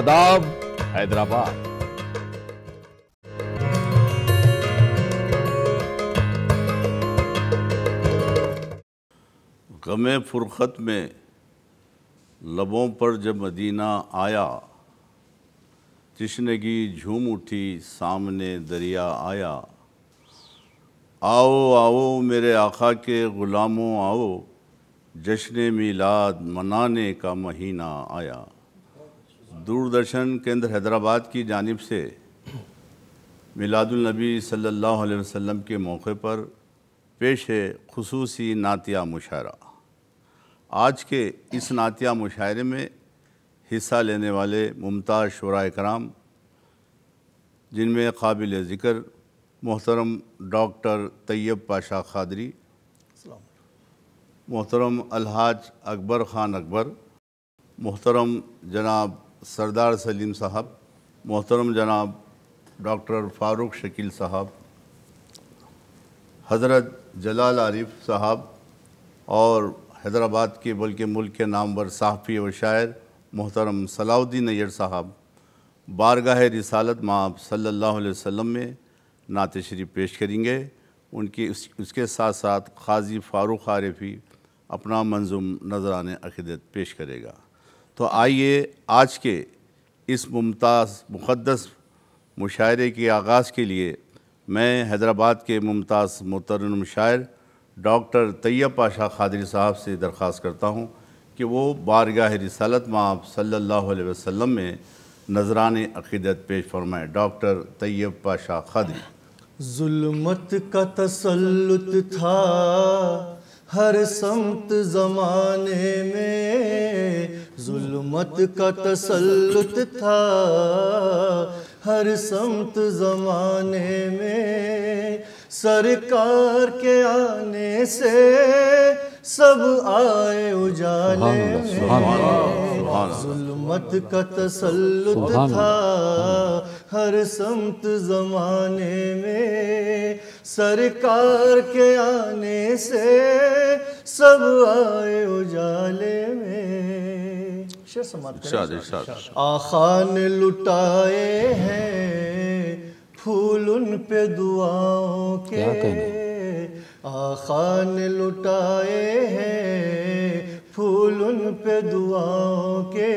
आदाब, हैदराबाद। गम फ़ुरख़त में लबों पर जब मदीना आया, तिश्नगी झूम उठी, सामने दरिया आया। आओ आओ मेरे आका के ग़ुलामों, आओ जश्न मिलाद मनाने का महीना आया। दूरदर्शन केंद्र हैदराबाद की जानिब से मिलादुलनबी सल्लल्लाहु अलैहि वसल्लम के मौके पर पेश है खसूसी नातिया मुशायरा। आज के इस नातिया मुशायरे में हिस्सा लेने वाले मुमताज़ शुरा कराम जिनमें काबिल ज़िक्र मोहतरम डॉक्टर तैयब पाशा खादरी, मोहतरम अलहाज अकबर ख़ान अकबर, मोहतरम जनाब सरदार सलीम साहब मोहतरम जनाब डॉक्टर फ़ारूक शकील साहब हज़रत जलाल आरिफ साहब और हैदराबाद के बल्कि मुल्क के नामवर सहाफ़ी व शायर मोहतरम सलाउद्दीन नैयर साहब बारगाह रिसालत माब सल्लल्लाहु अलैहि वसल्लम में नात शरीफ पेश करेंगे। उनकी उस, उसके साथ साथ ख़ाजी फ़ारूक आरिफी अपना मंजूम नजरान अकीदत पेश करेगा। तो आइए आज के इस मुमताज़ मुक़दस मुशायरे के आगाज़ के लिए मैं हैदराबाद के मुमताज़, मोहतरम शायर डॉक्टर तैयब पाशा खादरी साहब से दरख्वास्त करता हूँ कि वो बारगाह रिसालत माब सल्लल्लाहु अलैहि वसल्लम में नजरान अकीदत पेश फरमाए। डॉक्टर तैयब पाशा खादरी। जुल्मत का तसल्लुत था। हर समत ज़माने में जुल्मत का तसल्लुत था। हर समत ज़माने में सरकार के आने से सब आए उजाले में। जुल्मत का तसल्लुत था। हर समत ज़माने में सरकार के आने से सब आए उजाले में। शेर समाप्त आखा ने लुटाए हैं फूल उन पे दुआओं के। आखा ने लुटाए हैं फूल उन पे दुआओं के।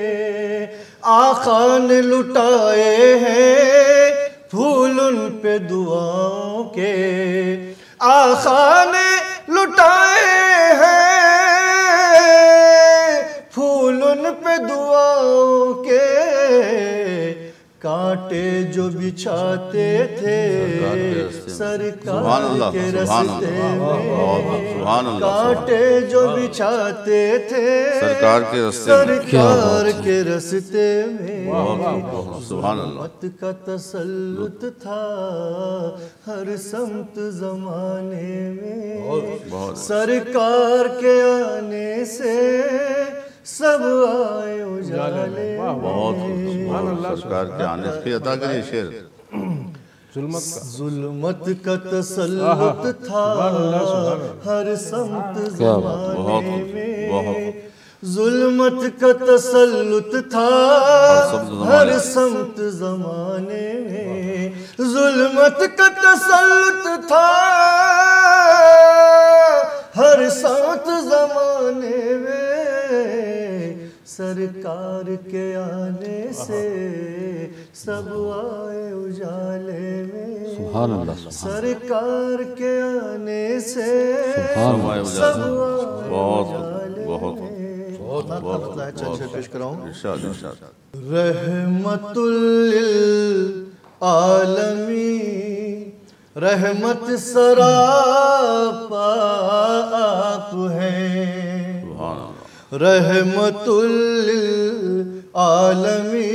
आखा ने लुटाए हैं फूल उन पे दुआओं के आखा ने लुटाए हैं। फूल उन पे दुआओं के कांटे जो बिछाते थे सरकार के रस्ते में। कांटे जो बिछाते थे सरकार के रस्ते में। सरकार के रस्ते में। मत का तसल्लुत था हर समत जमाने में। सरकार के आने से सब आए उजाले। बहुत सरकार के आने से अदा करिए शेर। जुल्मत का। तसल्लुत था। हर समत जमाने में बहुत जुल्मत का तसल्लुत था। हर समत जमाने। में जुल्मत का तसल्लुत था। हर समत जमाने में। सरकार के आने से सब आए उजाले में। सुभान अल्लाह सरकार के आने से सब आए उजाले। बहुत बहुत। बहुत बहुत। अच्छा अच्छा पेश कराऊं इरशाद इरशाद। रहमतुल आलमी रहमत सरापा आप हैं। सुभान अल्लाह रहमतुल आलमी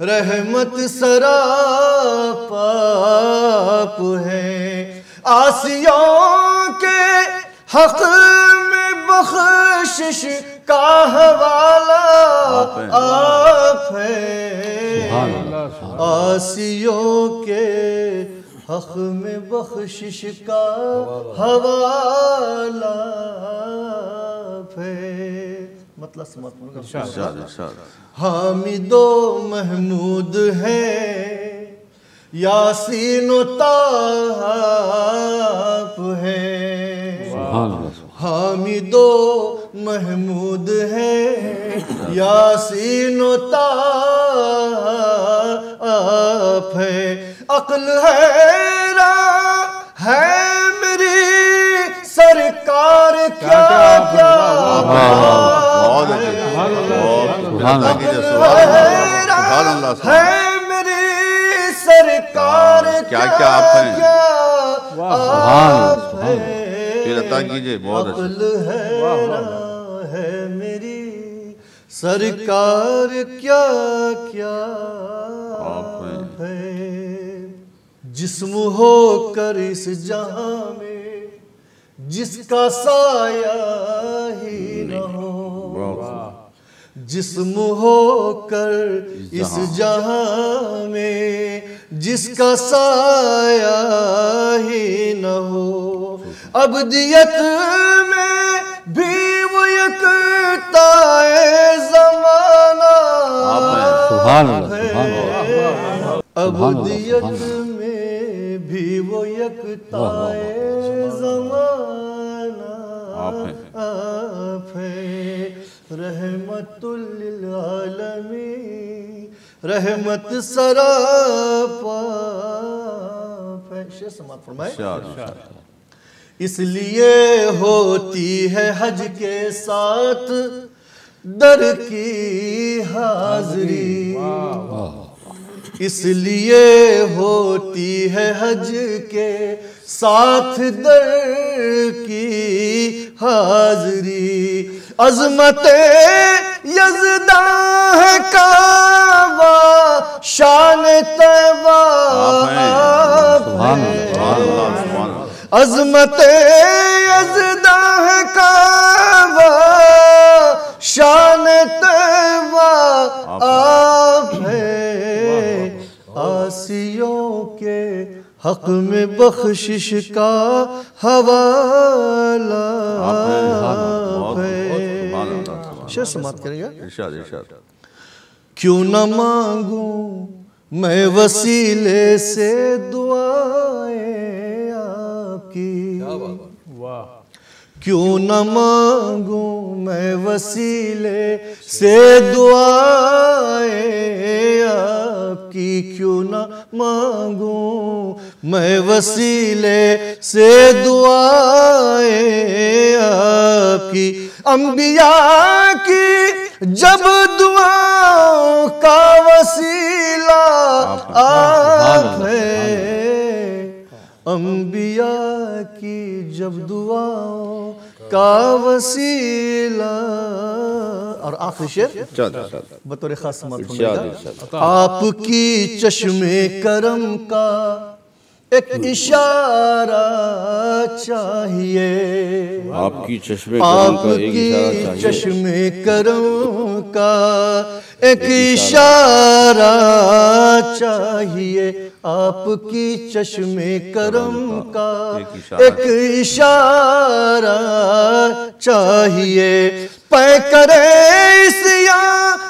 रहमत सरापा आप हैं। आसियों के हक में बख्शिश का हवाला आप है। आसियों के हक में बख्शिश का हवाला। है मतलब इरशाद हामिदो महमूद है यासीन ताप है। हामिदो महमूद है यासीन ताप है। अक्ल है रा है मेरी सरकार क्या क्या अच्छे। है मेरी सरकार क्या क्या आप हैं? हैं? अता कीजिए बहुत अच्छे। है है मेरी सरकार क्या क्या? आप हैं। है। जिस्म होकर इस जहाँ में जिसका साया ही न हो। जिस्म होकर इस जहाँ। में जिसका साया ही न हो। अब अबदियत में भी वो एक ताए जमाना सुभान अबदियत में भी वो एक ताए जमाना आप हैं। आप रहमतुल लिल आलमीन रहमत सरापा। शेर समाप्त फरमाए। इसलिए होती है हज के साथ दर की हाजरी। इसलिए होती है हज के साथ दर की हाजरी। अजमत यजदा है काबा शान तैबा अजमत यजदा है काबा शान तैबा। के हक में बख्शिश का हवाला हैं। है। शेर समाप्त करेंगे। क्यों न मांगू मैं वसीले से दुआएँ क्यों न मांगू मैं वसीले से दुआएँ आपकी क्यों न मांगू मैं वसीले से दुआएँ आपकी अंबिया की जब दुआओं का वसीला आप है अंबिया की जब दुआओं का वसीला। और आखिरी शेर? बतौर खास आपकी चश्मे करम का एक इशारा चाहिए। आपकी चश्मे आपकी चश्मे करम का एक इशारा चाहिए। आपकी चश्मे करम का एक इशारा। चाहिए पै करे इस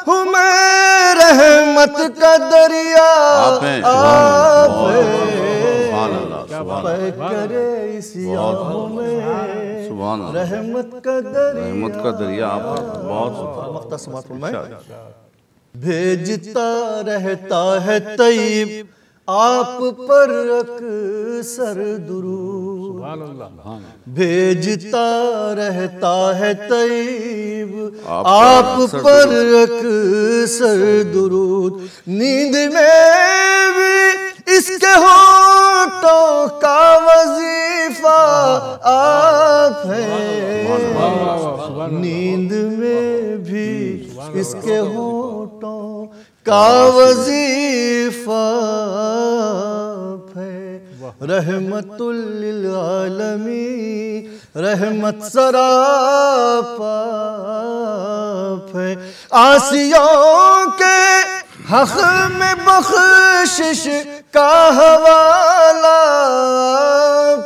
में रहमत का दरिया आप हैं। हैं। पै करे इस में रहमत का दरिया रहमत का दरिया आप बहुत। भेजता रहता है तैब आप पर अक्सर दुरूद। भेजता रहता है तैब। आप आप पर पर अक्सर दुरूद। नींद में भी इसके होठों का वजीफा आप हैं। नींद में भी इसके होठों का वजीफा है रहमतुल लिल रहमत सरापा है आसियों के हक में बख्शिश का हवाला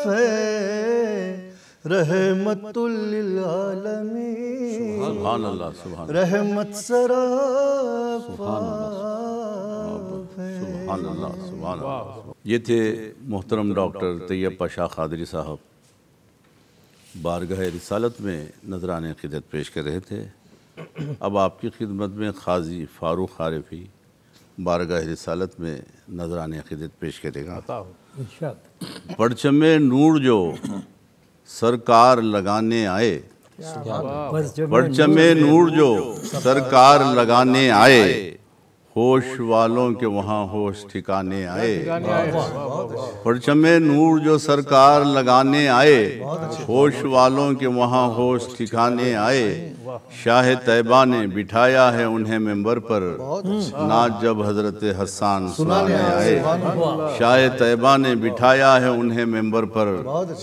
है रहमतुल लिल आलमीन सुभान अल्लाह सुभान रहमत सराफा सुभान अल्लाह सुभान अल्लाह ये थे मोहतरम डॉक्टर तैयब पाशा खादरी साहब। बारगाह रिसालत में नजरान खिदत पेश कर रहे थे। अब आपकी खिदमत में खाजी फारूक आरिफी बारगाह रिसालत में नजरान खिदत पेश करेगा। परचमे नूर जो सरकार लगाने आए परचमे नूर जो सरकार लगाने आए होश वालों के वहाँ होश ठिकाने आए। परचमे नूर जो सरकार लगाने आए होश वालों के वहाँ होश ठिकाने आए। शाह तैबा ने बिठाया है उन्हें मेंबर पर। नाच जब हज़रत हसान सुनाने आए। शाह तैबा ने बिठाया है उन्हें मेंबर पर।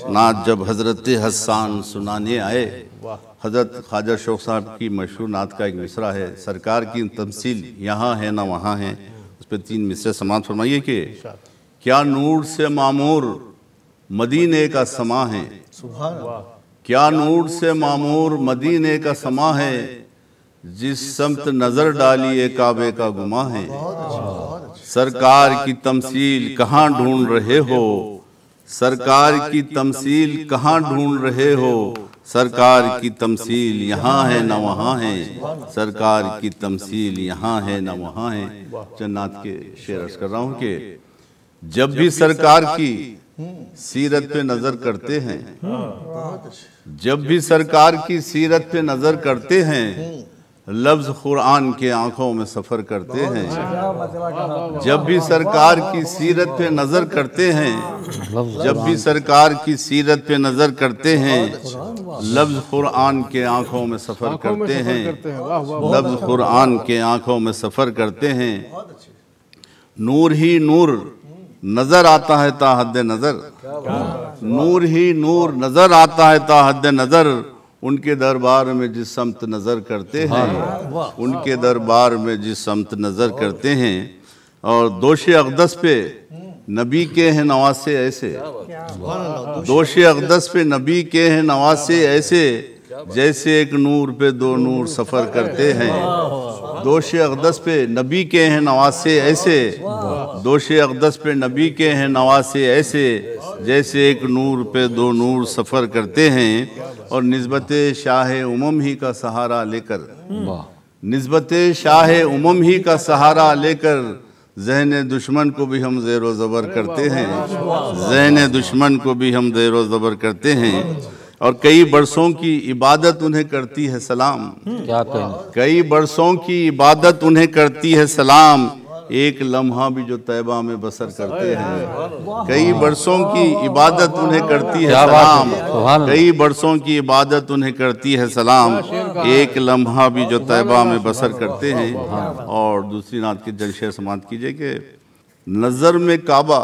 नाच जब हज़रत हसान सुनाने आए। हज़रत ख्वाजा शौक साहब की मशहूर नात का एक मिसरा है। सरकार की तमसील यहाँ है ना वहाँ है, उस पर तीन मिसरे समाज फरमाइए कि क्या नूर से मामूर मदीने का समा है? क्या नूर से मामूर मदीने का समा है, जिस समत नज़र डालिए काबे का गुमा है? सरकार की तमसील कहाँ ढूंढ रहे हो? सरकार की तमसील कहाँ ढूंढ रहे हो? सरकार की तमसील यहाँ है, न वहाँ है। सरकार की तमसील यहाँ है, न वहाँ है। जन्नात के शेर अर्ज़ कर रहा हूँ कि जब भी सरकार की सीरत पे नज़र करते हैं, जब भी सरकार की सीरत पे नज़र करते हैं लफ्ज कुरान के आँखों में सफ़र करते हैं। जब भी सरकार की सीरत पे नज़र करते हैं जब भी सरकार की सीरत पे नज़र करते हैं लफ्ज कुरान के आँखों में सफ़र करते हैं। लफ्ज कुरान के आँखों में सफ़र करते हैं। नूर ही नूर नज़र आता है ता हद नज़र नूर ही नूर नज़र आता है ता हद नज़र। उनके दरबार में जिस समत नज़र करते हैं उनके दरबार में जिस समत नज़र करते हैं और दोष अकदस पे नबी के हैं नवासे ऐसे। दोष अकदस पे नबी के हैं नवासे ऐसे। जैसे एक नूर पे दो नूर सफ़र करते हैं दोष अकदस पे नबी के हैं नवासे ऐसे दोष अकदस पे नबी के हैं नवासे ऐसे जैसे एक नूर पे दो नूर सफ़र करते हैं और नस्बत शाह उमम ही का सहारा लेकर नस्बत शाह उमम ही का सहारा लेकर जहन दुश्मन को भी हम ज़ेर ज़बर करते हैं जहन दुश्मन को भी हम ज़ेर ज़बर करते हैं। और कई बरसों की इबादत उन्हें करती है सलाम। क्या कहें? कई बरसों की इबादत उन्हें करती है सलाम। एक लम्हा भी जो तैबा में बसर करते हैं। कई बरसों की इबादत उन्हें करती है सलाम। कई बरसों की इबादत उन्हें करती है सलाम। एक लम्हा भी जो तैबा में बसर करते हैं। और दूसरी नात की जलशे समात कीजिए कि नज़र में काबा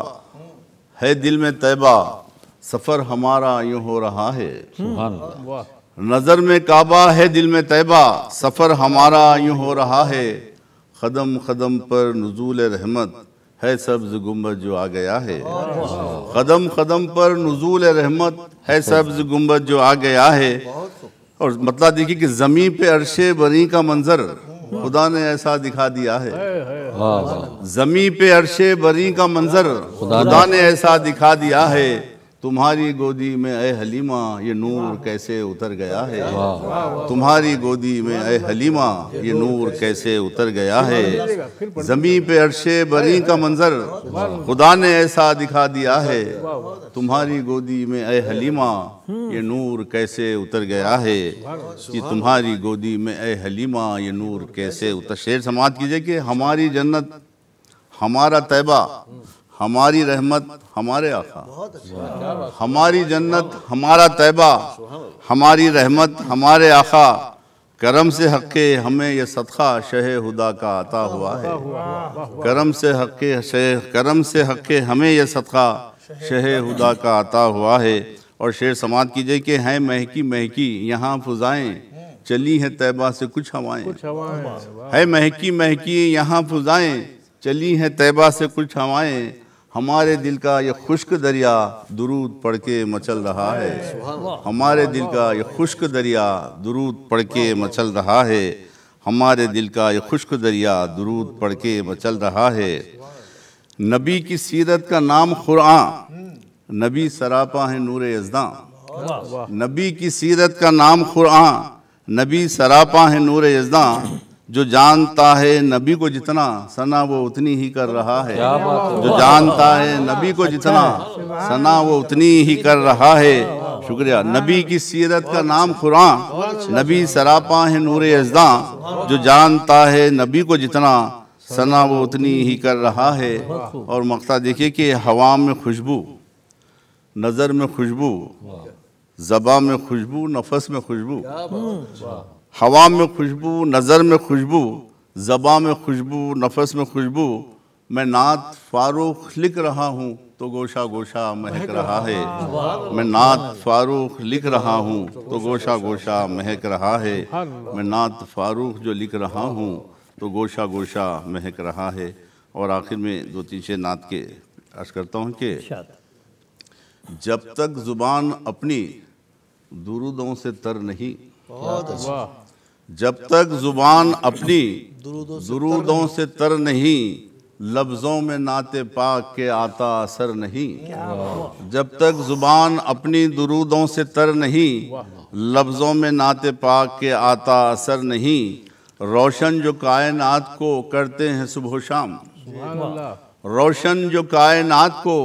है दिल में तैबा। सफ़र हमारा यूँ हो रहा है। नज़र में काबा है दिल में तैबा। सफ़र हमारा यूँ हो रहा है। कदम कदम पर नजूल रहमत है सब्ज गुंबद जो आ गया है। कदम कदम पर नजूल रहमत है सब्ज गुंबद जो आ गया है। और मतलब देखिए कि ज़मीन पे अरशे बरी का मंजर खुदा ने ऐसा दिखा दिया है। वाह वाह जमी पे अरशे बरी का मंजर खुदा ने ऐसा दिखा दिया है। तुम्हारी गोदी में ए हलीमा ये नूर कैसे उतर गया है? तुम्हारी गोदी में ए हलीमा ये नूर कैसे उतर गया है? जमी पे अरशे बरी का मंजर खुदा ने ऐसा दिखा दिया है। तुम्हारी गोदी में ए हलीमा ये नूर कैसे उतर गया है? कि तुम्हारी गोदी में ए हलीमा ये नूर कैसे उतर शेर समात कीजिए कि हमारी जन्नत हमारा तैबा हमारी रहमत हमारे आका। हमारी जन्नत हमारा तैबा हमारी रहमत हमारे आका। करम से हक़ हमें यह सदका शह हुदा का आता हुआ है। करम से हक़ शह करम से हक़ हमें यह सदका शह हुदा का आता हुआ है। और शेर समात कीजिए कि हैं महकी महकी यहाँ फुजाएँ चली हैं तैबा से कुछ हवाएँ। है महकी महकी यहाँ फुजाएँ चली हैं तैबा से कुछ हवाएँ। हमारे दिल का ये खुश्क दरिया दुरूद पढ़ के मचल रहा है। हमारे दिल का ये खुश्क दरिया दुरूद पढ़ के मचल रहा है। हमारे दिल का ये खुश्क दरिया दुरूद पढ़ के मचल रहा है। नबी की सीरत का नाम कुरान नबी सरापा है नूर यजदा नबी की सीरत का नाम कुरान नबी सरापा है नूर यजदा जो जानता है नबी को जितना सना वो उतनी ही कर रहा है। जो जानता है नबी को जितना सना वो उतनी ही कर रहा है। शुक्रिया। नबी की सीरत का नाम कुरान नबी सरापा है नूर यजदा जो जानता है नबी को जितना सना वो उतनी ही कर रहा है। और मकता देखिए कि हवा में खुशबू नज़र में खुशबू ज़बा में खुशबू नफस में खुशबू। हवा में खुशबू नज़र में खुशबू ज़बा में खुशबू नफस में खुशबू मैं नात फारूक लिख रहा हूँ तो गोशा गोशा महक रहा है। मैं नात फारूक लिख रहा हूँ तो गोशा गोशा महक रहा है। मैं नात फारूक जो लिख रहा हूँ तो गोशा गोशा महक रहा है। और आखिर में दो तीन शेर नात के अर्ज़ करता हूँ कि जब तक ज़ुबान अपनी दुरुदों से तर नहीं जब तक ज़ुबान अपनी दुरुदों से तर नहीं। लफ्ज़ों में नाते पाक के आता असर नहीं। जब तक ज़ुबान अपनी दुरुदों से तर नहीं लफ्ज़ों में नाते पाक के आता असर नहीं रोशन जो कायनात को करते हैं सुबह शाम। रोशन जो कायनात को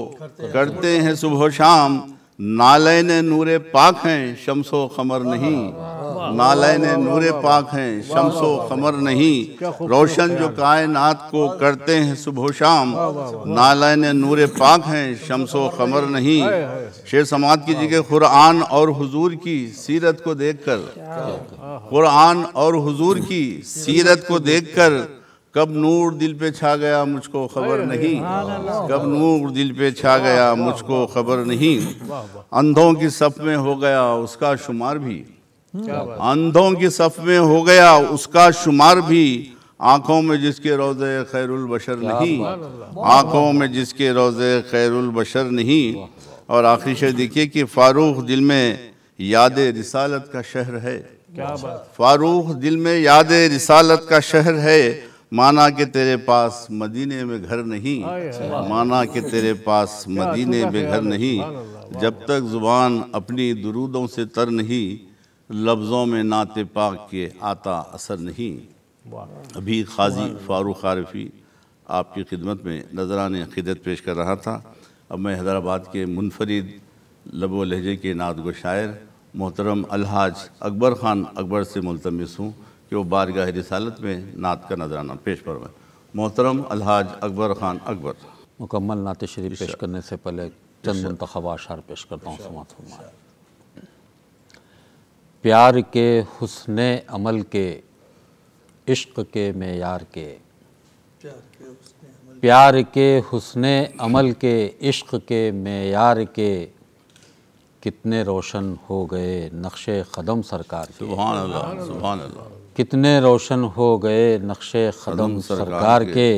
करते हैं सुबह शाम नालैन नूर पाक हैं, शमसो खमर नहीं। नालैन नूर पाक हैं, शमसो खमर नहीं। रोशन जो कायनात को करते हैं सुबह शाम, नालैन नूर पाक हैं, शमसो खमर नहीं। शेर समात कीजिए कुरान और हुजूर की सीरत को देखकर, कुरान और हुजूर की सीरत को देखकर कब नूर दिल पे छा गया मुझको खबर नहीं? कब नूर दिल पे छा गया मुझको खबर नहीं? अंधों की सफ में हो गया उसका शुमार भी। अंधों की सफ में हो गया उसका शुमार भी। आँखों में जिसके रोज़े खैरुल बशर नहीं। आँखों में जिसके रोज़े खैरुल बशर नहीं। और आखिरी शेर देखिए कि फारूक दिल में याद रिसालत का शहर है। फारूक दिल में याद रिसालत का शहर है। माना कि तेरे पास मदीने में घर नहीं माना कि तेरे पास मदीने में घर नहीं जब तक ज़ुबान अपनी दुरूदों से तर नहीं लफ्ज़ों में नाते पाक के आता असर नहीं। अभी खाजी फारूक आरफी आपकी खिदमत में नजरान खिदत पेश कर रहा था। अब मैं हैदराबाद के मुनफरद लब लहजे के नात गो शायर मोहतरम अलहाज अकबर ख़ान अकबर से मुलतमस हूँ। कि वो बारगाह रिसालत में नात का नजराना पेश पर मोहतरम अलहाज अकबर ख़ान अकबर। मुकम्मल नात शरीफ पेश करने से पहले चंद मंतखब पेश करता हूँ समात फरमाए प्यार के हुस्न अमल के इश्क के मैार के। प्यार के हुस्न अमल के इश्क के मैार के कितने रोशन हो गए नक्शे कदम सरकार के। सुबहान अल्लाह सुबहान अल्लाह। कितने रोशन हो गए नक्शे कदम सरकार के।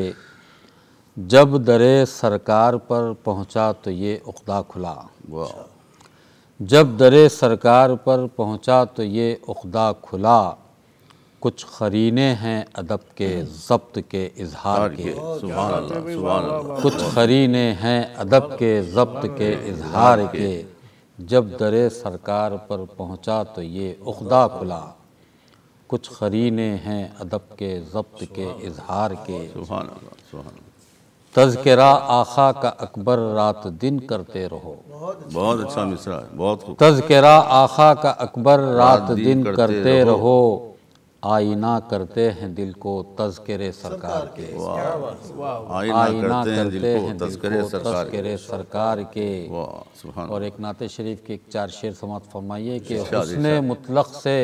जब दरे सरकार पर पहुँचा तो ये उकदा खुला। जब दरे सरकार पर पहुँचा तो ये उकदा खुला। कुछ खरीने हैं अदब के जब्त के इजहार के। कुछ खरीने हैं अदब के जब्त के इजहार के। जब दरे सरकार पर पहुँचा तो ये उकदा खुला। कुछ खरीने हैं अदब के जब्त के इजहार के। तज़करा आखा का अकबर रात दिन करते रहो। बहुत अच्छा मिसरा है बहुत तज़करा आखा का अकबर रात दिन करते रहो। आईना करते हैं दिल को तज़करे सरकार के। आईना करते हैं तज़करे सरकार, सरकार के। और एक नाते शरीफ के एक चार शेर समात फरमाइए कि उसने मुतलक से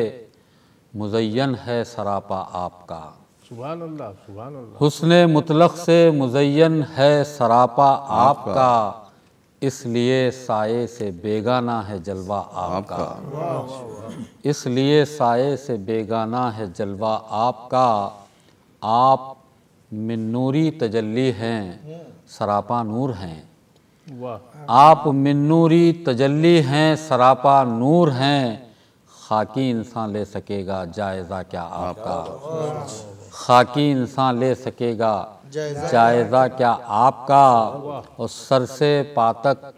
मुजयन है सरापा आपका। हुसन मुतलक से मुजयन है सरापा आपका। इसलिए साये से बेगाना है जलवा आपका। इसलिए साये से बेगाना है जलवा आपका। आप में नूरी तजल्ली हैं सरापा नूर हैं। आप मिन्नूरी तजल्ली हैं सरापा नूर हैं। खाकी इंसान ले सकेगा जायज़ा क्या आपका? खाकी इंसान ले सकेगा जायज़ा क्या आपका? और सर से पातक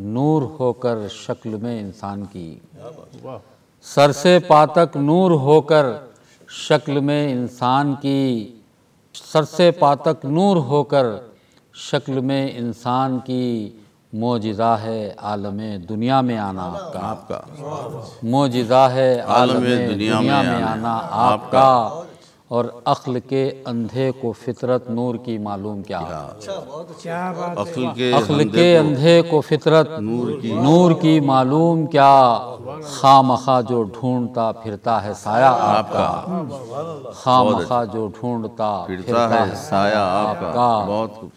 नूर होकर शक्ल में इंसान की। सर से पातक नूर होकर शक्ल में इंसान की। सर से पातक नूर होकर शक्ल में इंसान की। मोजिज़ा है आलम दुनिया में आना आपका। आपका। मोजिज़ा है आलम दुनिया, में आना आपका। और अक्ल के अंधे को फितरत नूर की मालूम क्या? अक्ल के अक्ल के अंधे को फितरत नूर की नूर की मालूम क्या? खामखा जो ढूंढता फिरता है साया आपका। खामखा जो ढूंढता फिरता है साया आपका। बहुत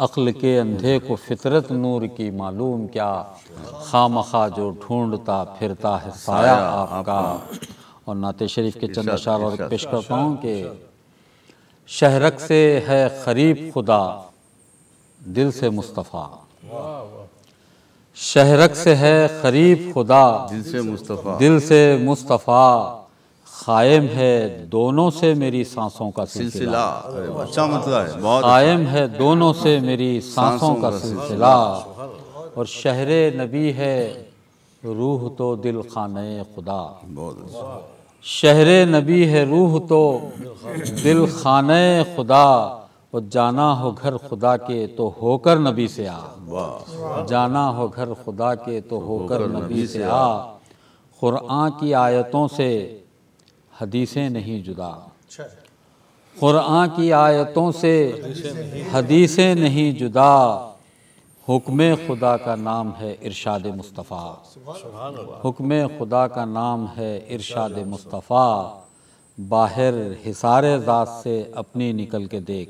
अक्ल के अंधे को फितरत नूर की मालूम क्या? खामखा जो ढूंढता फिरता है साया आपका। और नाते शरीफ के चंद अशार और पेश करता हूँ कि शहरक से है खरीब खुदा दिल से मुस्तफ़ा। शहरक से है खरीब खुदा दिल से मुस्तफ़ा। दिल से मुस्तफ़ा। कायम है दोनों से मेरी सांसों का सिलसिला। अच्छा मतलब है बहुत कायम है दोनों से मेरी सांसों का सिलसिला। और शहर नबी है रूह तो दिल खाने खुदा। बहुत अच्छा। शहर नबी है रूह तो दिल खाने खुदा। और जाना हो घर खुदा के तो होकर नबी से आ। जाना हो घर खुदा के तो होकर नबी से आ। कुरान की आयतों से हदीसें नहीं जुदा। कुरान की आयतों से हदीसें नहीं जुदा। हुक्म खुदा का नाम है इरशाद मुस्तफ़ा। हुक्म खुदा का नाम है इरशाद मुस्तफ़ा। बाहर हिसार ज़ात से अपनी निकल के देख।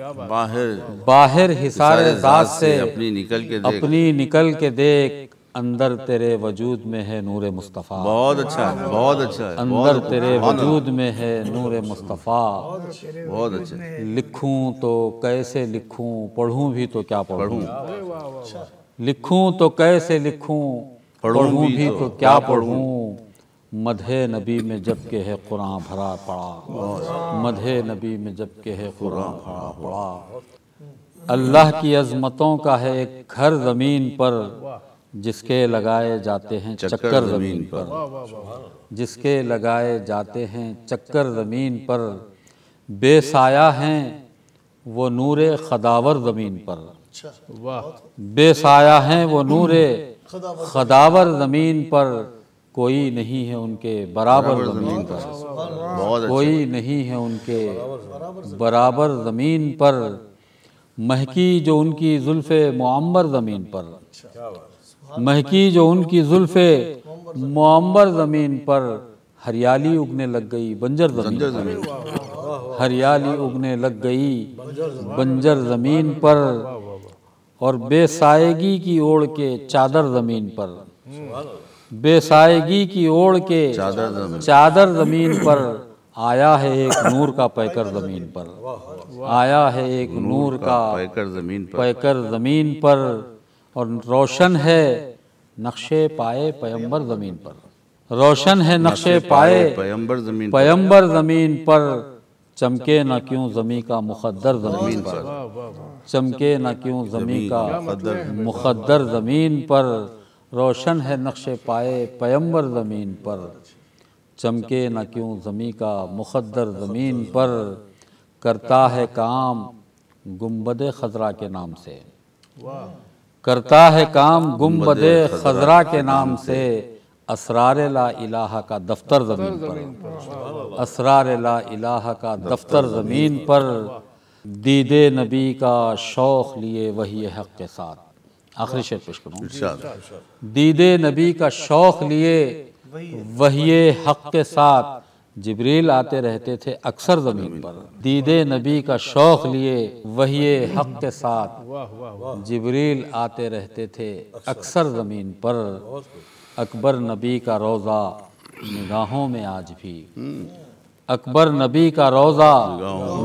बाहर बाहर हिसार ज़ात से अपनी निकल के अपनी निकल के देख। अंदर तेरे वजूद में है नूर मुस्तफ़ा। बहुत अच्छा है बहुत अच्छा है अंदर तेरे वजूद में है नूर मुस्तफ़ा। बहुत अच्छा लिखूं तो कैसे लिखूं पढ़ूं भी तो क्या पढ़ूं। लिखूं तो कैसे लिखूं पढ़ूं भी तो क्या पढ़ूं। मधे नबी में जब के है कुरान भरा पड़ा। मधे नबी में जब के है कुरान भरा पड़ा। अल्लाह की अजमतों का है एक घर ज़मीन पर। जिसके लगाए जाते हैं चक्कर ज़मीन पर। जिसके लगाए जाते हैं चक्कर ज़मीन पर। बेसाया हैं वो नूर खदावर ज़मीन पर। बेसाया हैं वो नूर खदावर ज़मीन पर। कोई नहीं है उनके बराबर ज़मीन पर। कोई नहीं है उनके बराबर ज़मीन पर। महकी जो उनकी जुल्फ़ मुअम्बर ज़मीन पर। महकी जो उनकी जुल्फ़े मुअम्बर ज़मीन पर हरियाली उगने लग गई बंजर ज़मीन पर। हरियाली उगने लग गई बंजर ज़मीन पर और बेसायगी की ओढ़ के चादर ज़मीन पर। बेसायगी की ओढ़ के चादर ज़मीन। चादर ज़मीन पर आया है एक नूर का पैकर ज़मीन पर। आया है एक नूर का पैकर ज़मीन पर। पैकर ज़मीन पर। और रोशन है नक्शे पाए पैम्बर ज़मीन पर। रोशन है नक्शे पाए पैगंबर ज़मीन पैम्बर ज़मीन पर। चमके न क्यों ज़मी का मुखदर ज़मीन पर। चमके न क्यों ज़मी का मुखदर ज़मीन पर। रोशन है नक्शे पाए पैम्बर ज़मीन पर। चमके न क्यों ज़मी का मुखदर ज़मीन पर। करता है काम गुंबद खजरा के नाम से। करता है काम गुंबद खजरा के नाम से। असरार ला इलाहा का दफ्तर ज़मीन पर। असरार ला इलाहा का दफ्तर ज़मीन पर दीदे नबी का शौक़ लिए वही हक के साथ। आखिरी शेर पेश करूँ। दीदे नबी का शौक़ लिए वही हक के साथ। जिब्रील आते रहते थे अक्सर ज़मीन पर। दीदे नबी का शौक़ लिए वही हक के साथ जबरील आते रहते थे अक्सर ज़मीन पर। अकबर नबी का रोज़ा निगाहों में आज भी। अकबर नबी का रोज़ा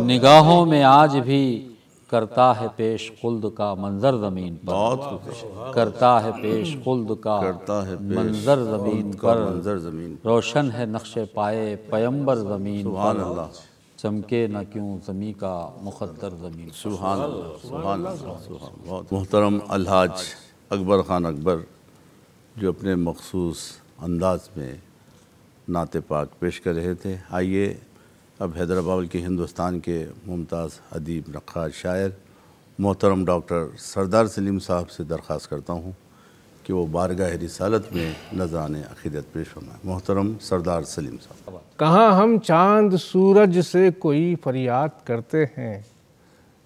निगाहों में आज भी। करता है पेश खुल्द का मंजर ज़मीन पर। बहुत करता है पेश खुल्द का करता है मंजर ज़मीन पर। मंजर ज़मीन रोशन है नक्शे पाए पयंबर ज़मीन पर। चमके न क्यों ज़मी का मुखदर ज़मीन बहुत मोहतरम अलहाज अकबर ख़ान अकबर जो अपने मखसूस अंदाज में नाते पाक पेश कर रहे थे। आइए अब हैदराबाद के हिंदुस्तान के मुमताज़ अदीब नक्काश शायर मोहतरम डॉक्टर सरदार सलीम साहब से दरख्वास्त करता हूँ कि वो बारगाह रिसालत में नजरान अकीदत पेश फरमाएँ मोहतरम सरदार सलीम साहब। कहाँ हम चाँद सूरज से कोई फरियाद करते हैं?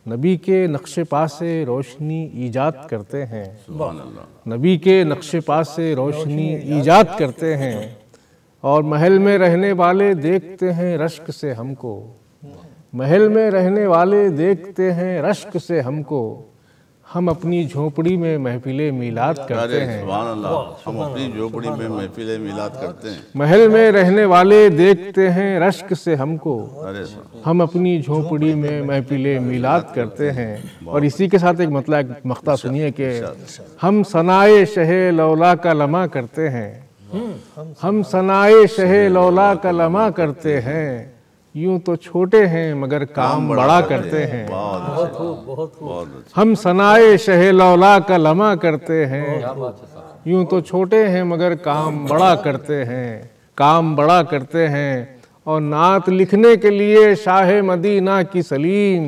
नबी के नक्शे पा से रोशनी ईजाद करते हैं। नबी के नक्शे पा से रोशनी ईजाद करते हैं। और महल में रहने वाले देखते हैं रश्क से हमको। महल में रहने वाले देखते हैं रश्क से हमको। हम अपनी झोपड़ी में महफिले मिलाद करते हैं। हम अपनी झोपड़ी में महफिल मिलाद करते हैं। महल में रहने वाले देखते हैं रश्क से हमको। हम अपनी झोपड़ी में महफिले मिलाद करते हैं। और इसी के साथ एक मतलब एक मख्ता सुनिए कि हम सनाए शहे लौला का लमा करते हैं। हम सनाए शहे लौला का लमा करते हैं। यूँ तो छोटे हैं मगर काम बड़ा करते हैं। बहुत बहुत हम सनाए शहे लौला का लमा करते हैं। यूँ तो छोटे हैं मगर काम बड़ा करते हैं। काम बड़ा करते हैं। और नात लिखने के लिए शाह मदीना की सलीम।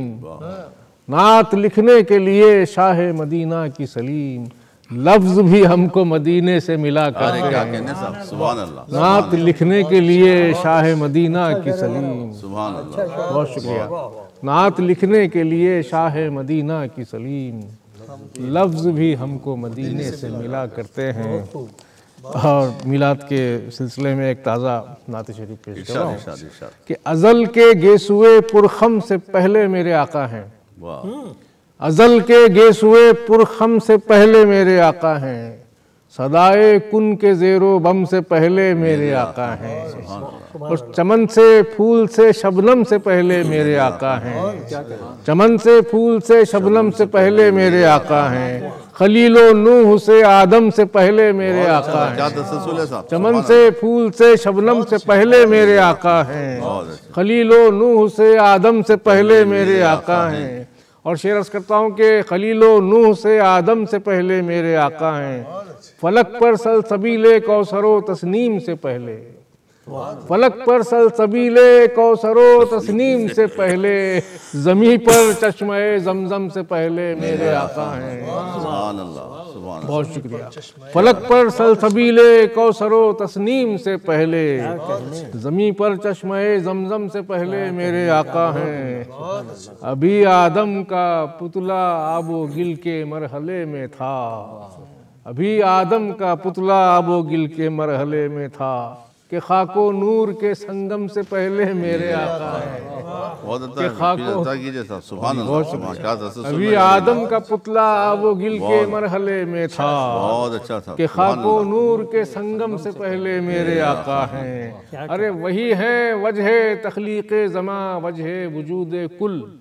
नात लिखने के लिए शाह मदीना की सलीम। लफ्ज भी हमको मदीने से मिला अरे करते क्या कहने साहब? नात लिखने के लिए शाह मदीना की सलीम। बहुत शुक्रिया। नात लिखने के लिए शाह मदीना की सलीम। लफ्ज भी हमको मदीने से मिला करते हैं। और मिलाद के सिलसिले में एक ताज़ा नात शरीफ पेश कर रहा हूँ कि अज़ल के गेसुए पुरखम से पहले मेरे आका हैं। वाह। अज़ल के गेसुए पुरखम से पहले मेरे आका हैं। सदाए कुन के जेरो बम से पहले मेरे आका हैं। और चमन से फूल से शबनम से पहले मेरे आका हैं। चमन से फूल से शबनम से पहले मेरे आका हैं। खलीलो नूह से आदम से पहले मेरे आका हैं। है चमन से फूल से शबनम से पहले मेरे आका हैं। अच्छा। खलीलो नूह से आदम से पहले मेरे आका हैं। और शेर अर्ज़ करता हूँ कि खलीलो नूह से आदम से पहले मेरे आका हैं। फलक पर सल सबीले कौसरो तस्नीम से पहले। फलक पर सल सबीले कौसरो तस्नीम से पहले। जमी पर चश्मे जमजम से पहले मेरे आका हैं। बहुत शुक्रिया। फलक पर सलसबीले कौसरो तस्नीम से पहले। जमी पर चश्मे जमजम से पहले मेरे आका हैं। अभी आदम का पुतला आबो गिल के मरहले में था। अभी आदम का पुतला आबो गिल के मरहले में था। कि खाको नूर के संगम से पहले मेरे आका हैं। बहुत अच्छा खाको- अच्छा तसलसल अभी आदम का पुतला आबो गिल के मरहले में था। बहुत अच्छा था कि खाको नूर के संगम से पहले मेरे आका हैं। अरे वही है वजह तखलीक जमा वजह वजूद कुल।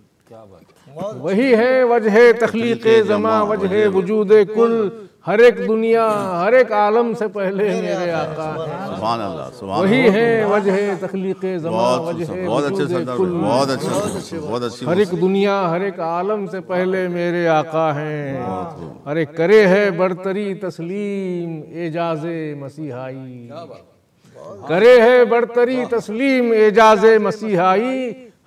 वही है वजह तखलीक जमा वजह वजूद कुल। हर एक दुनिया हर एक आलम से पहले मेरे आका हैं। सुभान अल्लाह वही है वजह तखलीक बहुत अच्छे वजूद सरदार कुल बहुत अच्छे बहुत अच्छी हर एक दुनिया हर एक आलम से पहले मेरे आका हैं। अरे करे है बरतरी तस्लीम एजाज मसीहाई। करे है बरतरी तस्लीम एजाज मसीहाई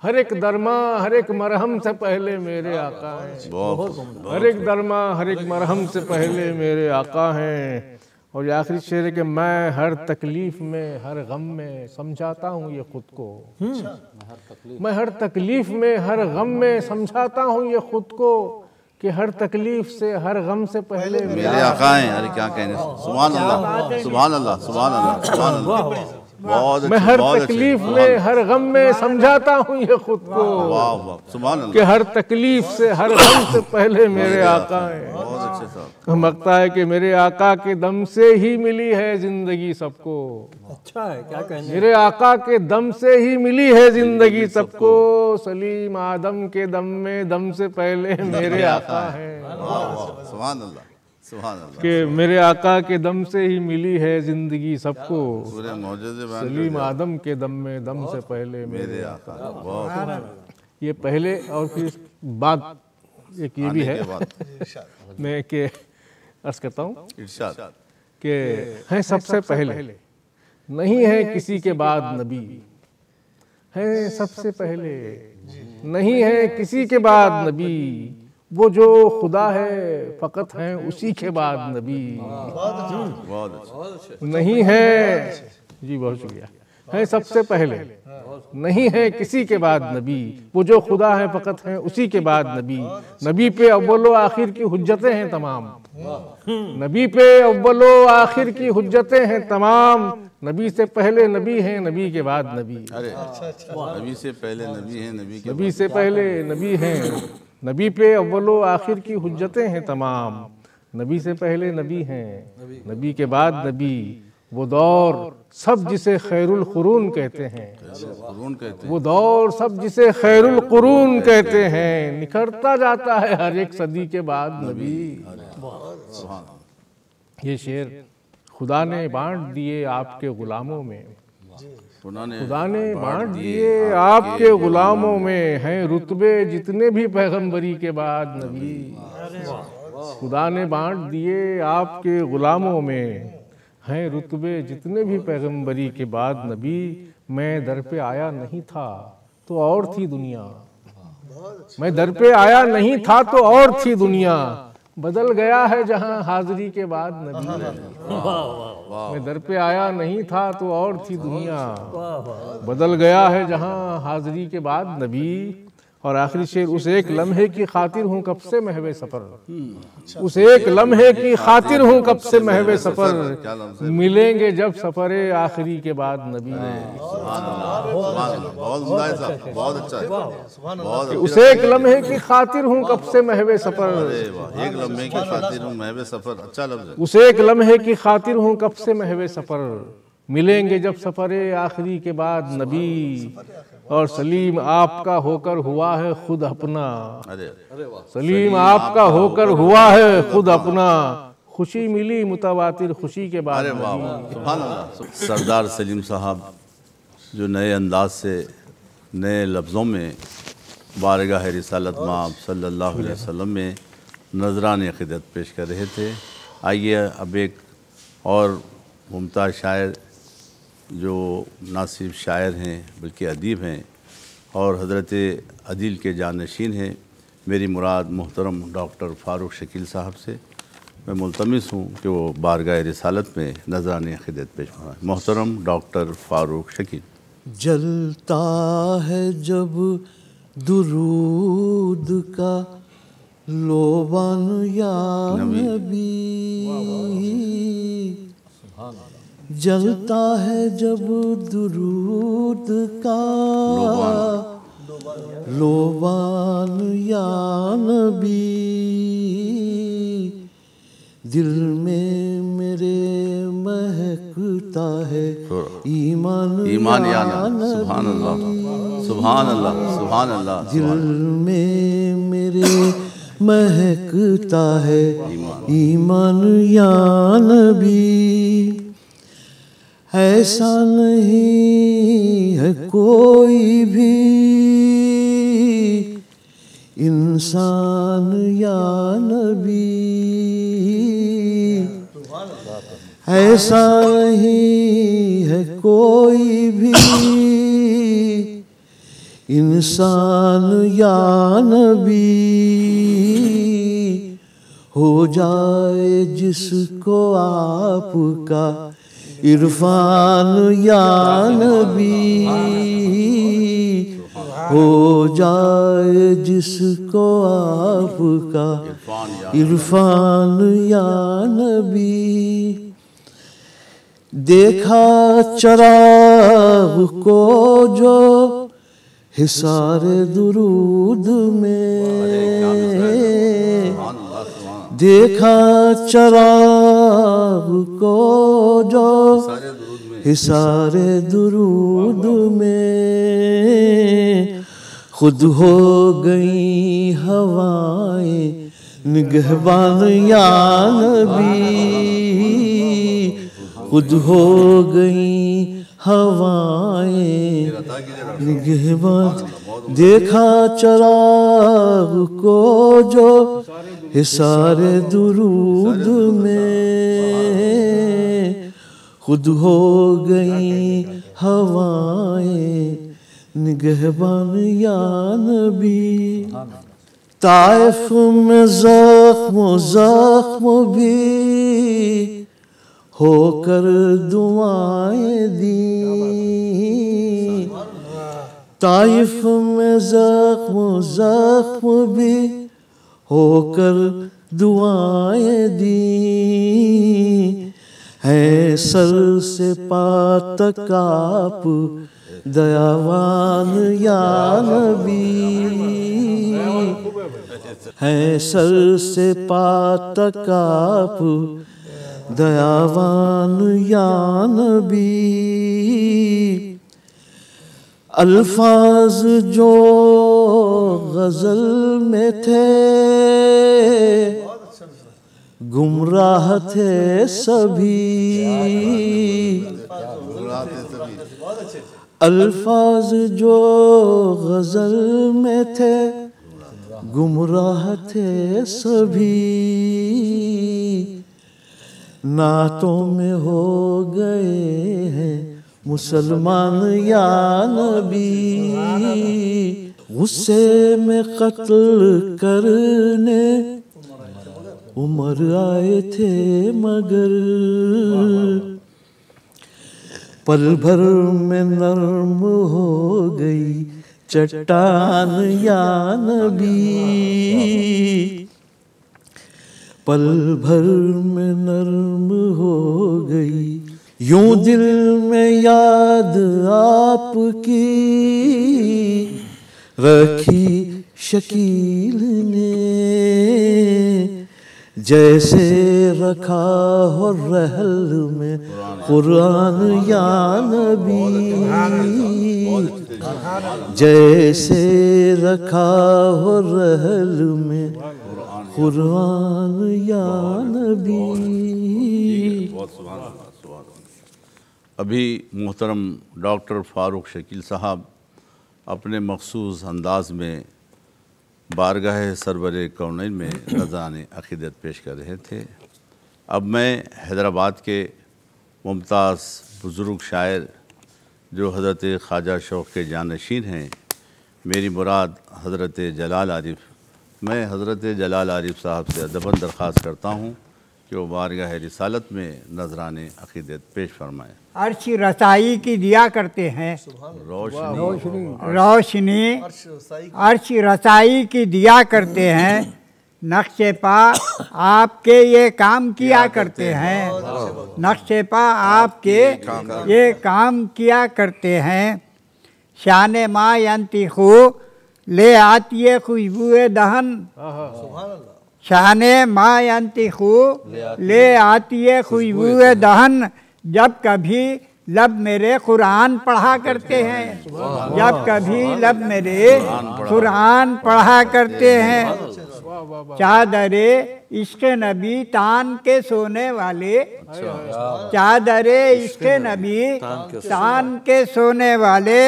हर एक दरमा हर एक मरहम से पहले मेरे आका हैं। बहुत हर एक दरमा हर एक मरहम से पहले मेरे आका हैं। और ये आखिरी शेर है कि मैं हर तकलीफ़ में हर गम में समझाता हूँ ये खुद को। मैं हर तकलीफ़ में हर गम में समझाता हूँ ये खुद को कि हर तकलीफ़ से हर गम से पहले मेरे मेरे आका हैं। अरे क्या कहने सुभान अल्लाह सुभान अल्लाह सुभान अल्लाह सुभान अल्लाह। बहुत मैं हर तकलीफ़ में हर गम में समझाता हूँ ये खुद को। वाह वाह कि हर तकलीफ़ से हर गम से पहले मेरे आका हैं। बहुत अच्छे साहब। लगता है कि मेरे आका के दम से ही मिली है ज़िंदगी सबको। अच्छा है क्या कहने मेरे आका के दम से ही मिली है ज़िंदगी सबको। सलीम आदम के दम में दम से पहले मेरे आका हैं। वाह वाह सुभान अल्लाह सुभान अल्लाह कि मेरे आका के दम से ही मिली है ज़िंदगी सबको। सलीम आदम के दम में दम से पहले मेरे आका। ये पहले और फिर बाद एक ये भी है। मैं के अर्ज़ करता हूँ इरशाद। कि है सबसे पहले। नहीं है किसी के बाद नबी। है सबसे पहले। नहीं है किसी के बाद नबी। वो जो खुदा है फकत है उसी के बाद नबी। नहीं है। जी बहुत शुक्रिया। है सबसे पहले। नहीं है किसी के बाद नबी। वो जो खुदा है फकत है उसी के बाद नबी। नबी पे अव्वलो आखिर की हुज्जतें हैं तमाम। नबी पे अव्वलो आखिर की हुज्जतें हैं तमाम। नबी से पहले नबी हैं नबी के बाद नबी। अरे नबी से पहले नबी है नबी नबी से पहले नबी हैं। नबी पे अव्वलो आखिर की हुज्जतें हैं तमाम। नबी से पहले नबी हैं। नबी के बाद नबी। वो दौर सब जिसे खैरुल कुरून कहते हैं। वो दौर सब जिसे खैरुल कुरून कहते हैं। निखरता जाता है हर एक सदी के बाद नबी। ये शेर खुदा ने बांट दिए आपके गुलामों में। खुदा ने बांट दिए आपके गुलामों में हैं रुतबे जितने भी पैगंबरी के बाद नबी। खुदा ने बांट दिए आपके गुलामों में हैं रुतबे जितने भी पैगंबरी के बाद नबी। मैं दर पे आया नहीं था तो और थी दुनिया। मैं दर पे आया नहीं था तो और थी दुनिया। बदल गया है जहाँ हाजिरी के बाद नबी मैं दर पे आया नहीं था तो और थी दुनिया। बदल गया है जहाँ हाजिरी के बाद नबी। और आखिरी शेर उस एक लम्हे की खातिर हूँ कब से महवे सफ़र। उस एक लम्हे की खातिर हूँ कब से महवे सफ़र। मिलेंगे जब सफ़र आखिरी के बाद नबी है अच्छा है उस एक लम्हे की खातिर हूँ कब से महवे सफ़र। एक लम्हे की खातिर हूँ। मैं भी सफ़र अच्छा लफ्ज उस एक लम्हे की खातिर हूँ कब से महवे सफ़र। मिलेंगे जब सफ़र आखिरी के बाद नबी। और सलीम आपका होकर हुआ है खुद अपना। अरे सलीम आपका होकर हुआ है खुद अपना। खुशी मिली मुतवातिर खुशी के बाद अरे वाह वाह सुभान अल्लाह। सरदार सलीम साहब जो नए अंदाज से नए लफ्ज़ों में बारगाह रिसालत माब सल्लल्लाहु अलैहि वसल्लम में नजरान अक़ीदत पेश कर रहे थे। आइए अब एक और मुमताज़ शायर जो ना सिर्फ़ शायर हैं बल्कि अदीब हैं और हज़रत अदील के जानशीन हैं। मेरी मुराद मोहतरम डॉक्टर फ़ारूक शकील साहब से मैं मुलतमस हूँ कि वो बारगाह रिसालत में नजरान अक़ीदत पेश फरमाएँ। मोहतरम डॉक्टर फ़ारूक शकील। जलता है जब दुरूद का लोबान या नबी। जलता है जब दुरूद का। लोबान या नबी। दिल में मेरे महकता है ईमान ईमान याना सुबहान अल्लाह सुबहान अल्लाह सुबहान अल्लाह दिल में मेरे महकता है ईमान या नबी। ऐसा नहीं है कोई भी इंसान या नबी। ऐसा नहीं है कोई भी इंसान या नबी। हो जाए जिसको आपका इरफान या नबी, हो जाए जिसको आपका। इरफान या नबी, देखा चराग को जो हिसार दुरूद में, देखा चराग को जो हिसार दुरूद में खुद हो गई हवाएँ निगहबान या नबी। खुद हो गई हवाएँ निगहबान। देखा चराग को जो हिसार दुरूद में खुद हो गई हवाएँ, निगहबान या नबी। ताइफ में जख्म जख्म भी होकर दुआएँ दी। ताइफ में जख्म जख्म भी होकर दुआएँ दी। है सर से पातकाप दयावान या नबी। है सर से पातकाप दयावान या नबी। अल्फाज जो गज़ल में थे, गुमराह थे सभी। अल्फाज जो गज़ल में थे, गुमराह थे सभी। नातों में हो गए हैं मुसलमान या नबी, गुस्से में कत्ल करने। उमर आए थे मगर पल भर में नर्म हो गई चट्टान या नबी। पल भर में नर्म हो गई यूँ दिल में याद आपकी रखी शकील ने, जैसे रखा हो रहल में कुरान या नबी। जैसे रखा हो रहल में कुरान या नबी। अभी मोहतरम डॉक्टर फ़ारूक शकील साहब अपने मखसूस अंदाज में बारगाह सरवर कौन में रजान अकीदत पेश कर रहे थे। अब मैं हैदराबाद के मुमताज़ बुज़ुर्ग शायर जो हज़रत ख्वाजा शौक़ के जानशीन हैं मेरी मुराद हज़रत जलाल आरिफ। मैं हज़रत जलाल आरिफ साहब से अदबन दरख्वास्त करता हूँ कि वो बारगाह रिसालत में नजरान अकीदत पेश फरमाएँ। अर्श रसाई की दिया करते हैं। रोशनी। रोशनी। अर्श रसाई की दिया करते हैं। नक्शे पा आपके ये काम किया करते हैं। नक्शे पा आपके ये काम किया करते हैं। शान माँ यंती खू ले आती है खुशबुए दहन। शान माँ यंती खू ले आती है। खुशबुए दहन जब कभी लब मेरे कुरान पढ़ा करते हैं। जब कभी लब मेरे कुरान पढ़ा करते हैं। चादरे इश्क नबी तान के सोने वाले। चादरे इश्क नबी तान के सोने वाले।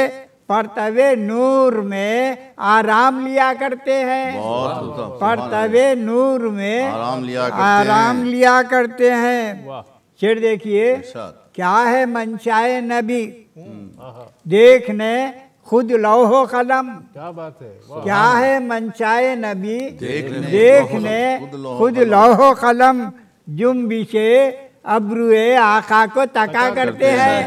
परतवे नूर में आराम लिया करते हैं। परतवे नूर में आराम लिया करते आराम लिया करते हैं। फिर देखिए क्या है मनशाए नबी? देखने खुद लौहो कलम क्या बात है। क्या है मनशाए नबी? देखने खुद लौहो कलम जुम्बिशे अब्रुए आका को तका करते हैं।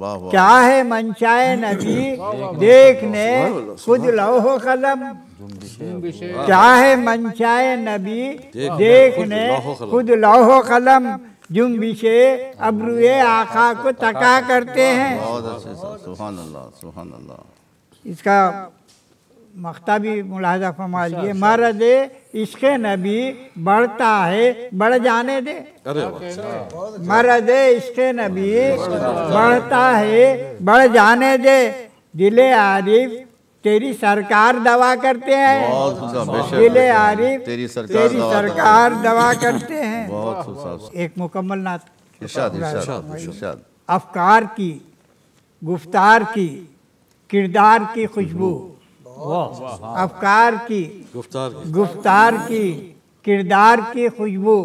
वाह वाह। क्या है मंचाए नबी देखने खुद लौहो कलम। क्या है मंचाए नबी देखने खुद लौहो कलम। जुम जुम्बिशे अब्रुए आखा को तका करते हैं। इसका मख्ता भी मुलाजा फरमा लीजिए मर्द इश्क नबी बढ़ता है बढ़ जाने दे। मर्द इश्क नबी बढ़ता है बढ़ जाने दे। दिले आरिफ तेरी सरकार दवा करते हैं। दिले आरिफ तेरी सरकार तेरी दवा सरकार दवा करते हैं। एक मुकम्मल नात। अफकार की गुफ्तार की किरदार की खुशबू। अफकार की गुफ्तार की। किरदार की खुशबू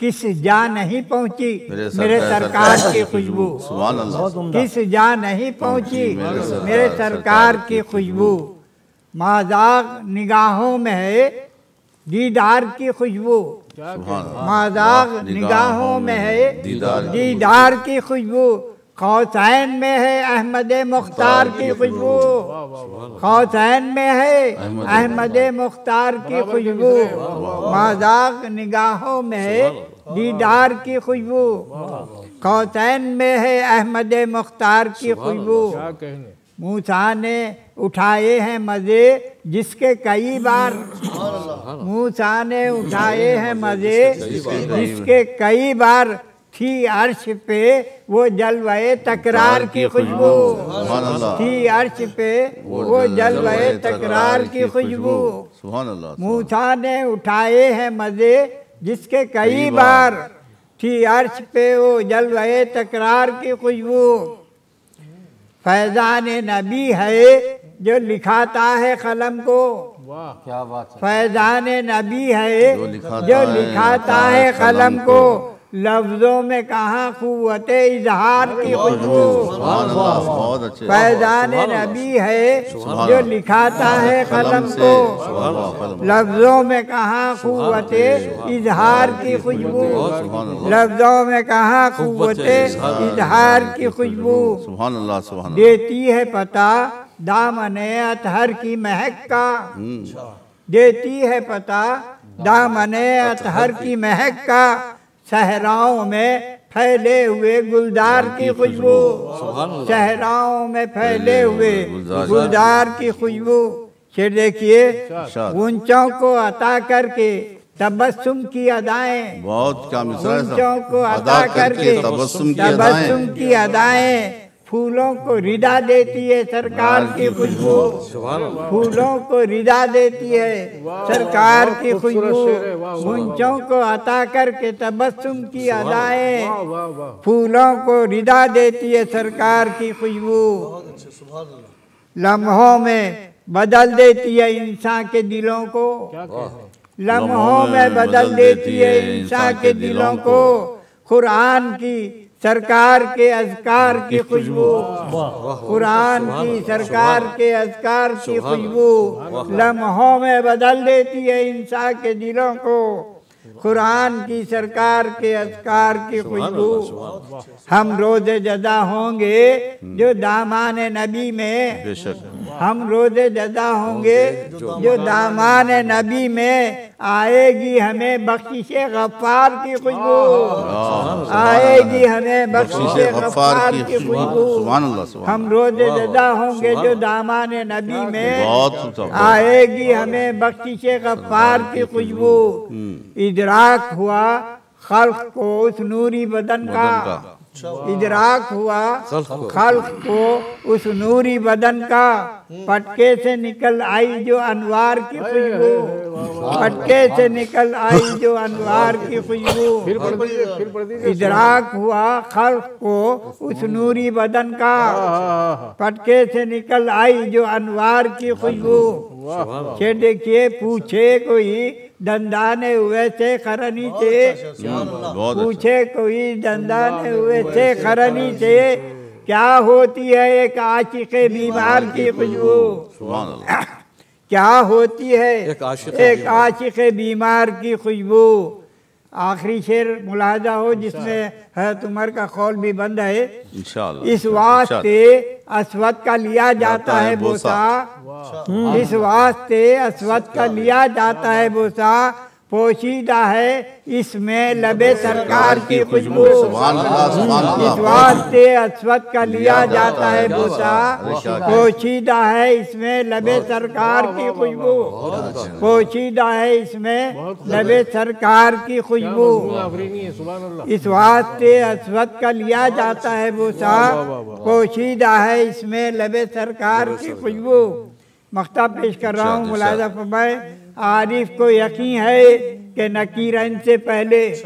किस जा नहीं पहुँची? मेरे सरकार की खुशबू। किस जा नहीं पहुँची? मेरे सरकार की खुशबू। माजाक निगाहों में है दीदार की खुशबू। माजाक निगाहों में है दीदार की खुशबू। कौसैन में है अहमद मुख्तार की खुशबू। कौसैन में है अहमद मुख्तार की खुशबू। माजाक निगाहों में है दीदार की खुशबू। कौसैन में है अहमद मुख्तार की खुशबू। मूसा ने उठाए हैं मज़े जिसके कई बार। मूसा ने उठाए हैं मज़े जिसके कई बार। थी अर्श पे वो जलवाए तकरार की खुशबू। थी अर्श पे वो जलवाए तकरार की खुशबू। मूसा ने उठाए हैं मज़े जिसके कई बार। थी अर्श पे वो जलवाए तकरार की खुशबू। फैजान नबी है जो लिखाता है कलम को। क्या बात फैजान नबी है जो लिखाता है कलम को। लफ्जों में कहाँ कुत इजहार की खुशबू अच्छे। फैजान नबी है जो लिखाता है कलम को। लफ्जों में कहाँ कुत इजहार की खुशबू। लफ्जों में कहा कुत इजहार। की खुशबू। देती है पता दामने अतहर की महक का देती है पता दामने अतहर की महक का सहराओं में फैले हुए गुलदार की खुशबू। सहराओं में फैले हुए गुलदार की खुशबू। फिर देखिए ऊंचों को अता करके तबस्सुम की अदाएँ। बहुत क्या ऊंचों को अदा करके तबस्सुम की अदाए। तबस्सुम की अदाएँ। फूलों को रिदा देती है सरकार की खुशबू। फूलों को रिदा देती है सरकार की खुशबू। गुंचों को अता करके तबस्सुम की अदाएँ। वाह वाह फूलों को रिदा देती है सरकार की खुशबू। लम्हों में बदल देती है इंसान के दिलों को। लम्हों में बदल देती है इंसान के दिलों को। कुरान की सरकार के अजकार की खुशबू। कुरान की सरकार के अजकार की खुशबू लम्हों में बदल देती है इंसान के दिलों को। कुरान की सरकार के अजकार की खुशबू। हम रोज जदा होंगे जो दामान नबी में हम रोज़े जदा होंगे जो दामान नबी में आएगी हमें बख्शिश गफ्फार की खुशबू। आएगी हमें बख्शिश गफ्फार की खुशबू। हम रोज़े जदा होंगे जो दामान नबी में आएगी हमें बख्शिश गफ्फार की खुशबू। इदराक हुआ खल्क को उस नूरी बदन का। इदराक हुआ खल्क को उस नूरी बदन का पटके से निकल आई जो अनवार की खुशबू। पटके से निकल आई जो अनवार की खुशबू। इदराक हुआ खल्क को उस नूरी बदन का पटके से निकल आई जो अनवार की खुशबू। देखिए पूछे कोई दंदाने हुए थे खरनी थे। अच्छा पूछे कोई धंधा ने हुए थे खरनी थे। क्या होती है एक आशिक बीमार की खुशबू। क्या होती है एक आशिक बीमार की खुशबू? आखिरी शेर मुलाहजा हो जिसमें है उमर का कौल भी बंद है। इस वास्ते अस्वत का लिया जाता है बोसा। इस वास्ते अस्वत का लिया जाता है बोसा। पोशीदा है इसमें लबे सरकार की खुशबू। इस वास्ते का लिया जाता है बूसा। पोशीदा है इसमें लबे सरकार की खुशबू। पोशीदा है इसमें लबे सरकार की खुशबू। इस वास्ते का लिया जाता है बूसा। पोशीदा है इसमें लबे सरकार की खुशबू। मख्ता पेश कर रहा हूँ मुलाजा फरमाए। आरिफ को यकीन है कि नकीरन से पहले।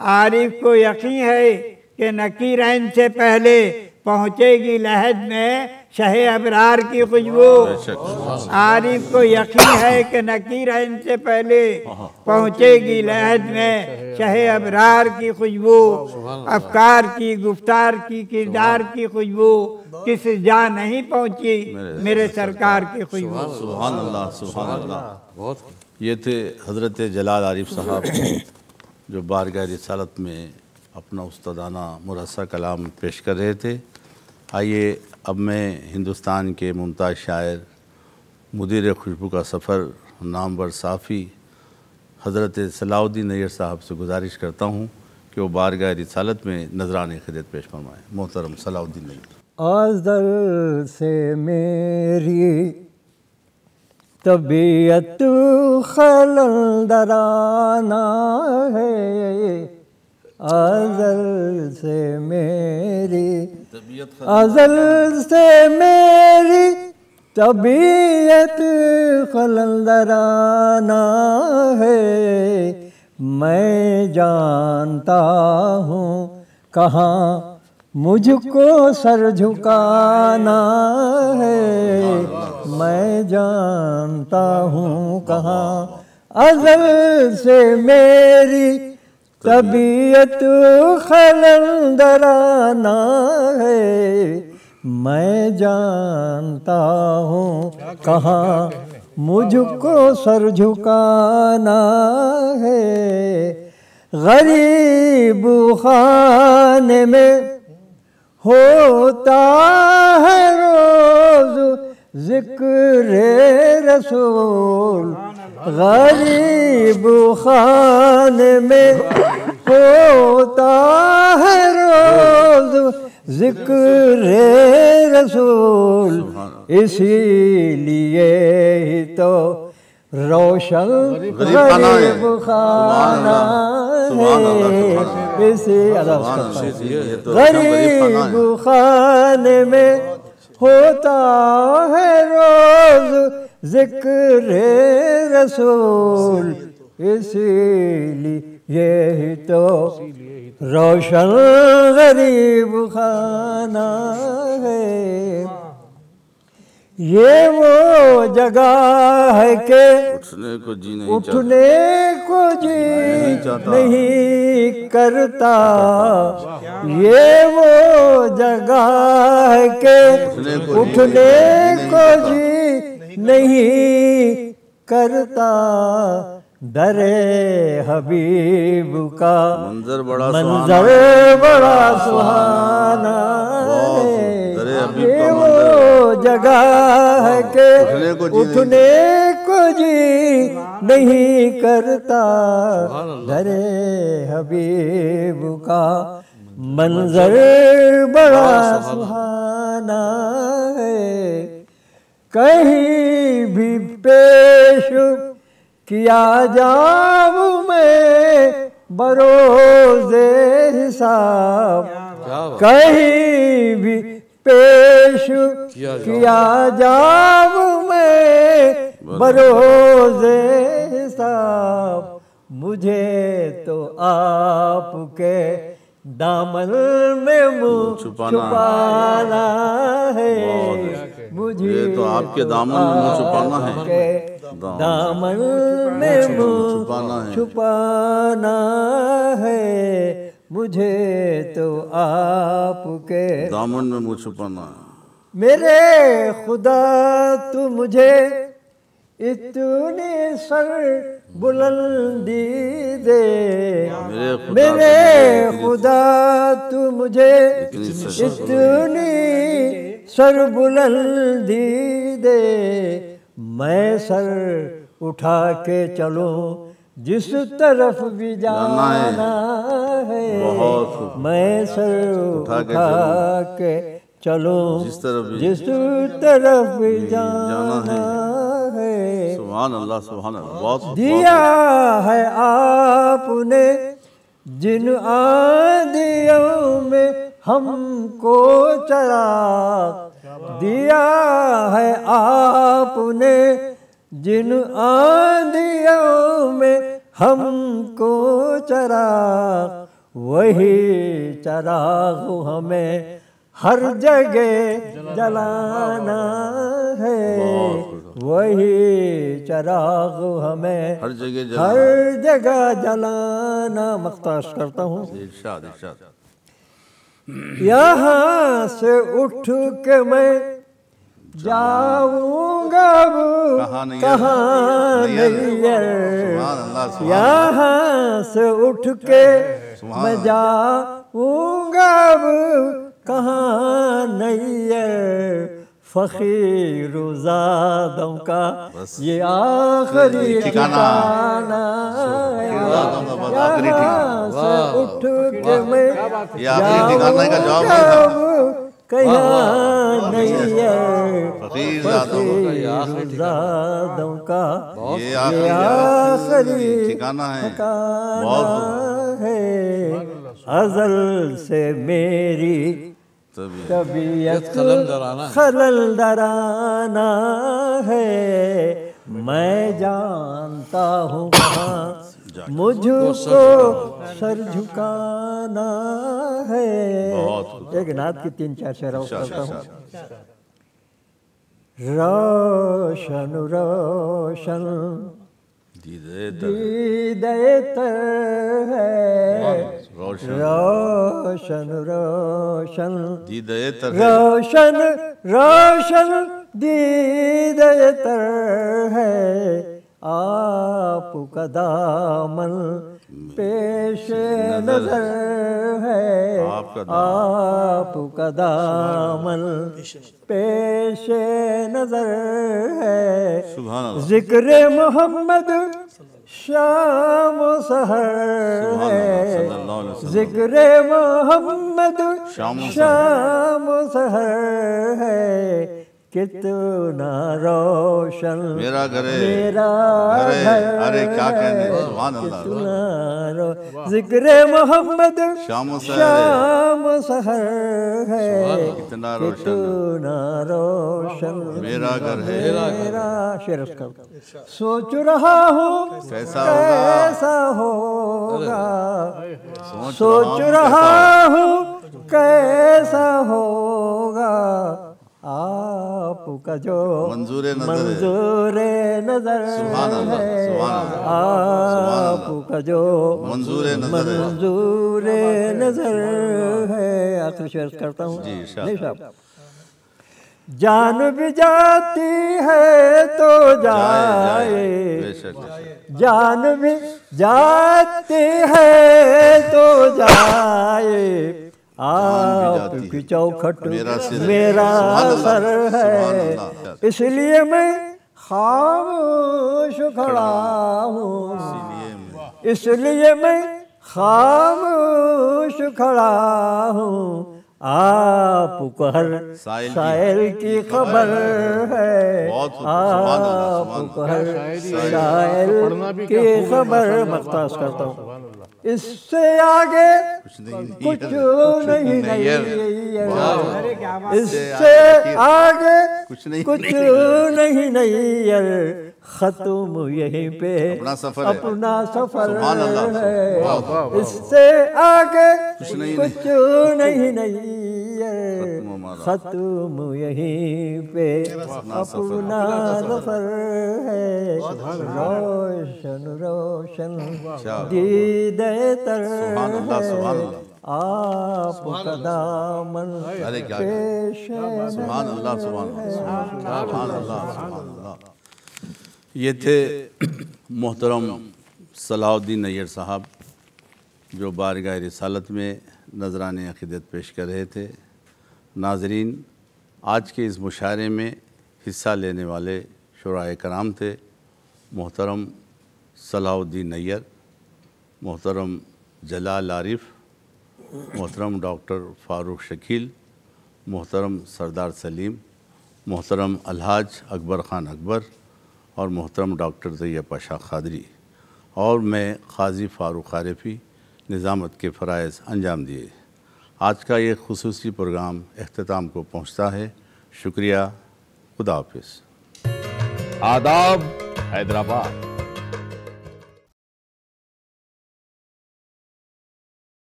आरिफ को यकीन है कि नकीरन से पहले पहुँचेगी लहद में शहे अबरार की खुशबू। आरिफ को यकीन है कि नकीरन से पहले पहुँचेगी लहद में शहे अबरार की खुशबू, अफकार की, गुफ्तार की, किरदार की खुशबू। किस जा नहीं पहुँची, मेरे सरकार की खुशबू। अल्लाह ये थे हज़रत जलाल आरिफ साहब जो बारगाह रिसालत में अपना उस्तादाना मुरस्सा कलाम पेश कर रहे थे। आइए अब मैं हिंदुस्तान के मुमताज़ शायर मुदीर खुशबू का सफ़र नामवर साफ़ी हज़रत सलाउद्दीन नैयर साहब से गुजारिश करता हूँ कि वो बारगाह रिसालत में नजरान खिदत पेश फरमाएँ। मोहतरम सलाउद्दीन नैयर। आजल से मेरी तबीयत खलल दराना है। अजल से मेरी अजल से मेरी तबीयत खलल दराना है। मैं जानता हूँ कहाँ मुझको सर झुकाना है। मैं जानता हूँ कहाँ अजल से मेरी तबीयत खलल दराना है। मैं जानता हूँ कहाँ मुझको सर झुकाना है। गरीब खाने में होता है रोज ज़िक्र रसूल गरीब खाने में होता है रोज। ज़िक्र रसूल इसीलिए ही तो रोशन गरीब खाना है इसी गरीब खाने में होता है रोज ज़िक्र रसूल। इसीलिए यही तो रोशन गरीब खाना है। ये वो जगह है के उठने को जी नहीं उठने को जी नहीं करता। ये वो जगह है के उठने को जी नहीं करता। दरे हबीब का मंजर बड़ा मंजर बड़ा सुहाना ये वो जगह है के उठने को जी नहीं- उठने को जी नहीं करता। दरे हबीब का मंजर। बड़ा सुहाना है। कहीं भी पेश किया जाऊँ मैं बरोजे हिसाब। कहीं भी पेश किया जाऊँ मैं बरोजे हिसाब मुझे तो आपके दामन में मुँह छुपाना छुपाना है। मुझे तो आपके दामन में मुँह छुपाना है। दामन। में मुँह छुपाना है। छुपाना है। मुझे तो आपके दामन में मुँह छुपाना मेरे खुदा तू मुझे इतनी सर बुलंदी दे। मेरे खुदा मेरे खुदा। तू मुझे इतनी सर बुलंदी दे। मैं सर उठा के चलूँ जिस तरफ़ भी जाना है बहुत मैं सर उठा के चलूँ। जिस तरफ़ भी जिस तरफ़ भी जाना जाना है। सुभान अल्लाह सुभान अल्लाह बहुत दिया है आपने जिन आदियों में हमको चरा दिया है आपने जिन आंधियों में हमको चरा वही चराग हमें हर जगह जलाना है। वही चराग हमें हर जगह हर जगह जलाना। मख्ताश करता हूँ। यहाँ से उठ के मैं जाऊँगा वो कहाँ नहीं यहाँ से उठ के मैं जाऊँगा वो कहाँ नहीं है फकीर जादों का ये आखिरी ठिकाना। आखिरी से उठ के मैं ये आखिरी का है ये आखिरी ठिकाना है है अजल से मेरी तबीयत खलल डराना है। है मैं जानता हूँ कहाँ मुझको सर झुकाना। है। एक नाथ की तीन चार शेर और करता हूँ। रोशन रोशन। दीदे तर। है। रोशन। रोशन रोशन। दीदे तर है। रोशन रोशन। दीदतर है। आपका दामन पेश नज़र। है। आपका आपका दामन। पेश नज़र है। ज़िक्र मोहम्मद शाम सहर है। ज़िक्र मोहम्मद शाम सहर है। कितना रोशन। मेरा घर मेरा घर अरे क्या कहने? सुभान अल्लाह कितना ज़िक्र मोहम्मद शाम सहर है। शाम सहर है। कितना रोशन। कितना रोशन। मेरा घर है। मेरा शेर उसका सोच रहा हूँ कैसा कैसा होगा? सोच रहा हूँ कैसा होगा? आपका जो मंजूर नज़र है। मंजूर नज़र सुभान अल्लाह, है आपका जो मंजूर नज़र है। मंजूर नज़र है। आखिरी शेर करता हूँ। नहीं साहब। जान भी जाती है तो जाए। जान भी जाती है तो जाए। आपकी चौखट मेरा सिर है। मेरा सर है। इसलिए मैं खामोश खड़ा हूँ। इसलिए मैं खामोश खड़ा हूँ। आपको हर साइल की- खबर है। आपको हर शायरी की खबर। मख्तास करता हूँ। इससे आगे कुछ नहीं कुछ नहीं है। इससे आगे कुछ नहीं कुछ नहीं नहीं यार खत्म यहीं पे अपना सफ़र है। अपना सफ़र है। इससे आगे कुछ नहीं नहीं खत्म। यहीं पे अपना सफ़र है। रोशन रोशन? दीदे तर। आपका दामन पेश सुभान अल्लाह सुभान सुभान अल्लाह सुभान अल्लाह ये थे मोहतरम सलाउद्दीन नैयर साहब जो बारगाह रिसालत में नजरान अकीदत पेश कर रहे थे। नाजरीन, आज के इस मुशायरे में हिस्सा लेने वाले शुरा कराम थे मोहतरम सलाउद्दीन नैयर, मोहतरम जलाल आरिफ, मोहतरम डॉक्टर फ़ारूक शकील, मोहतरम सरदार सलीम, मोहतरम अलहाज अकबर ख़ान अकबर और मोहतरम डॉक्टर तैयब पाशा खादरी और मैं क़ाज़ी फ़ारूक आरिफी निज़ामत के फ़रज़ अंजाम दिए। आज का ये खसूस प्रोग्राम अख्ताम को पहुँचता है। शुक्रिया। खुदा हाफिज़। आदाब हैदराबाद।